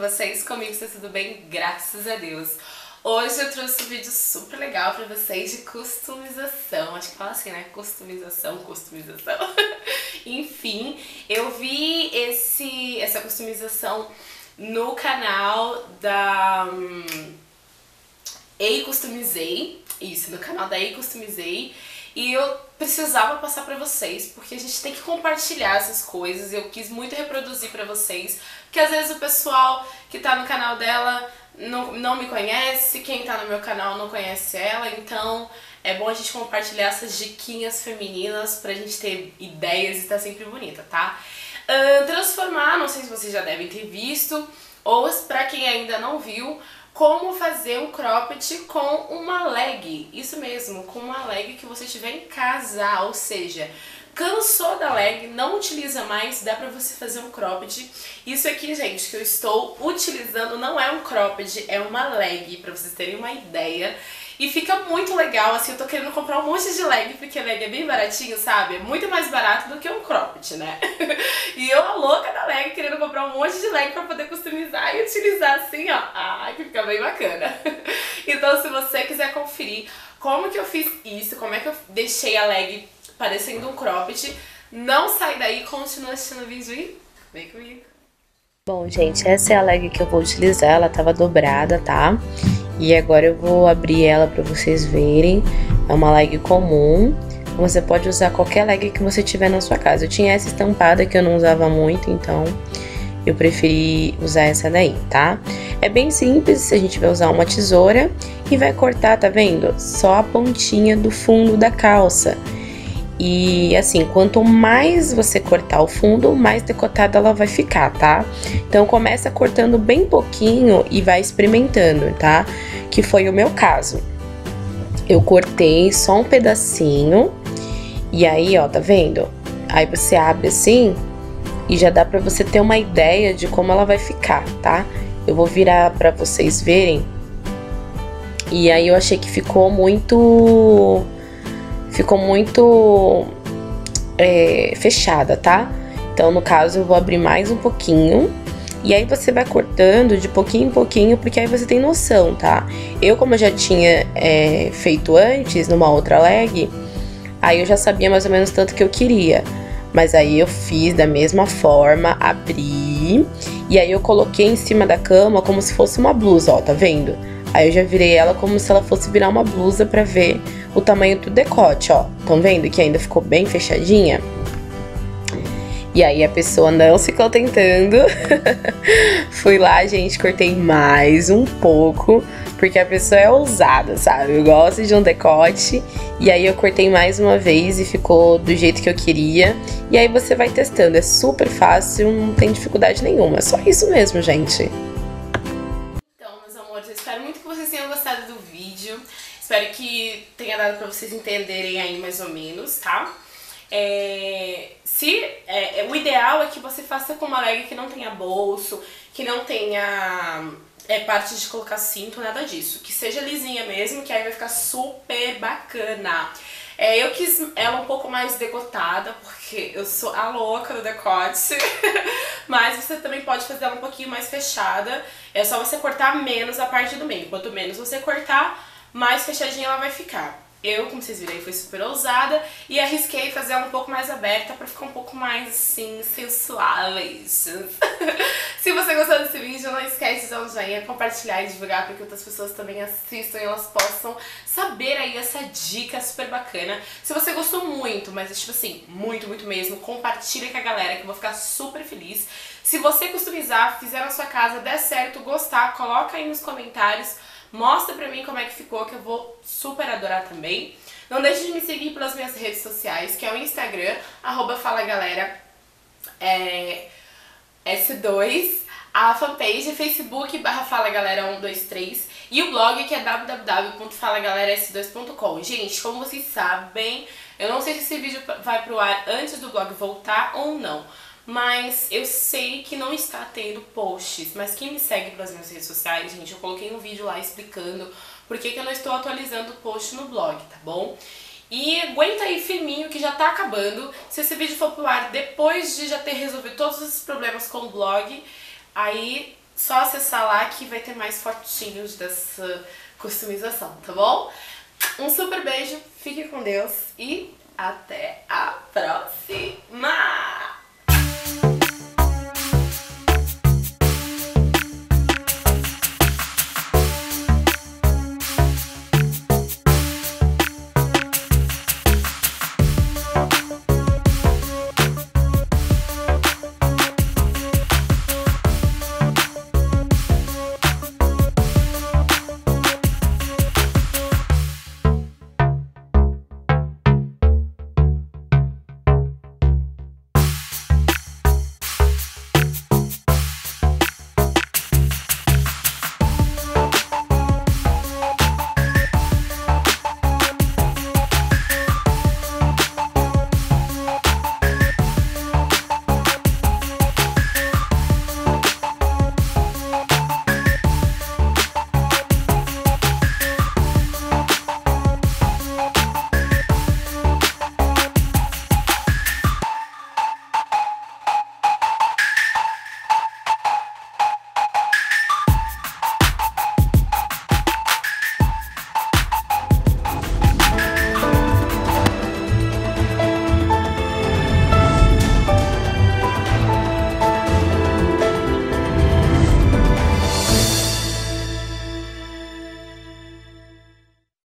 vocês? Comigo está tudo bem, graças a Deus. Hoje eu trouxe um vídeo super legal pra vocês de customização. Acho que fala assim, né? Customização, customização. Enfim, eu vi esse, essa customização no canal da um, Ei Customizei. Isso, no canal da Ei Customizei. E eu precisava passar pra vocês, porque a gente tem que compartilhar essas coisas. Eu quis muito reproduzir pra vocês, porque às vezes o pessoal que tá no canal dela não, não me conhece, quem tá no meu canal não conhece ela, então é bom a gente compartilhar essas diquinhas femininas pra gente ter ideias e tá sempre bonita, tá? Uh, transformar, não sei se vocês já devem ter visto, ou pra quem ainda não viu, como fazer um cropped com uma leg, isso mesmo, com uma leg que você tiver em casa, ou seja, cansou da leg, não utiliza mais, dá pra você fazer um cropped. Isso aqui, gente, que eu estou utilizando não é um cropped, é uma leg, pra vocês terem uma ideia. E fica muito legal, assim, eu tô querendo comprar um monte de leg, porque leg é bem baratinho, sabe? É muito mais barato do que um cropped, né? e eu, a louca da leg, querendo comprar um monte de leg pra poder customizar e utilizar assim, ó. Ai, que fica bem bacana. então, se você quiser conferir como que eu fiz isso, como é que eu deixei a leg parecendo um cropped, não sai daí, continua assistindo o vídeo e vem comigo. Bom, gente, essa é a leg que eu vou utilizar, ela tava dobrada, tá? E agora eu vou abrir ela para vocês verem. É uma leg comum. Você pode usar qualquer leg que você tiver na sua casa. Eu tinha essa estampada que eu não usava muito, então eu preferi usar essa daí, tá? É bem simples, a gente vai usar uma tesoura e vai cortar, tá vendo? Só a pontinha do fundo da calça. E assim, quanto mais você cortar o fundo, mais decotada ela vai ficar, tá? Então começa cortando bem pouquinho e vai experimentando, tá? Que foi o meu caso. Eu cortei só um pedacinho e aí, ó, tá vendo? Aí você abre assim e já dá pra você ter uma ideia de como ela vai ficar, tá? Eu vou virar pra vocês verem. E aí eu achei que ficou muito ficou muito é, fechada, tá? Então, no caso, eu vou abrir mais um pouquinho. E aí você vai cortando de pouquinho em pouquinho, porque aí você tem noção, tá? Eu, como eu já tinha é, feito antes, numa outra leg, aí eu já sabia mais ou menos tanto que eu queria. Mas aí eu fiz da mesma forma, abri, e aí eu coloquei em cima da cama como se fosse uma blusa, ó, tá vendo? Aí eu já virei ela como se ela fosse virar uma blusa pra ver o tamanho do decote, ó. Estão vendo que ainda ficou bem fechadinha? E aí a pessoa não ficou tentando. Fui lá, gente, cortei mais um pouco, porque a pessoa é ousada, sabe? Eu gosto de um decote. E aí eu cortei mais uma vez e ficou do jeito que eu queria. E aí você vai testando, é super fácil, não tem dificuldade nenhuma. É só isso mesmo, gente. Espero que tenha dado pra vocês entenderem aí mais ou menos, tá? É, se, é, é, o ideal é que você faça com uma leg que não tenha bolso, que não tenha é, parte de colocar cinto, nada disso. Que seja lisinha mesmo, que aí vai ficar super bacana. É, eu quis ela um pouco mais decotada, porque eu sou a louca do decote. Mas você também pode fazer ela um pouquinho mais fechada. É só você cortar menos a parte do meio. Quanto menos você cortar, mais fechadinha ela vai ficar. Eu, como vocês viram, fui super ousada e arrisquei fazer ela um pouco mais aberta pra ficar um pouco mais, assim, sensuáveis. Se você gostou desse vídeo, não esquece de dar um joinha, compartilhar e divulgar para que outras pessoas também assistam e elas possam saber aí essa dica super bacana. Se você gostou muito, mas tipo assim, muito, muito mesmo, compartilha com a galera que eu vou ficar super feliz. Se você customizar, fizer na sua casa, der certo, gostar, coloca aí nos comentários Mostra pra mim como é que ficou, que eu vou super adorar também. Não deixe de me seguir pelas minhas redes sociais, que é o Instagram, arroba Fala Galera é, S2, a fanpage Facebook barra Fala Galera 123 e o blog que é www.falagalera.s2.com. Gente, como vocês sabem, eu não sei se esse vídeo vai pro ar antes do blog voltar ou não, mas eu sei que não está tendo posts, mas quem me segue pelas minhas redes sociais, gente, eu coloquei um vídeo lá explicando por que, que eu não estou atualizando o post no blog, tá bom? E aguenta aí firminho que já tá acabando. Se esse vídeo for pro ar depois de já ter resolvido todos esses problemas com o blog, aí só acessar lá que vai ter mais fotinhos dessa customização, tá bom? Um super beijo, fique com Deus e até a próxima!